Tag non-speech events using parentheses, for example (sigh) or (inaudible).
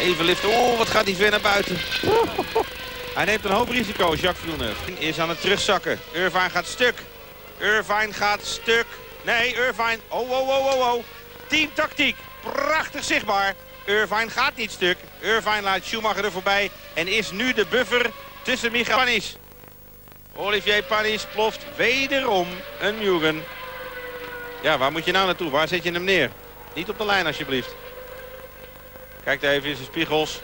Even liften. Oh, wat gaat hij ver naar buiten. (laughs) Hij neemt een hoop risico, Jacques Villeneuve. Is aan het terugzakken. Irvine gaat stuk. Irvine gaat stuk. Nee, Irvine. Oh, oh, oh, oh, oh. Teamtactiek. Prachtig zichtbaar. Irvine gaat niet stuk. Irvine laat Schumacher er voorbij. En is nu de buffer tussen Michael Panis. Olivier Panis ploft wederom een Mugen. Ja, waar moet je nou naartoe? Waar zet je hem neer? Niet op de lijn alsjeblieft. Kijkt even in zijn spiegels.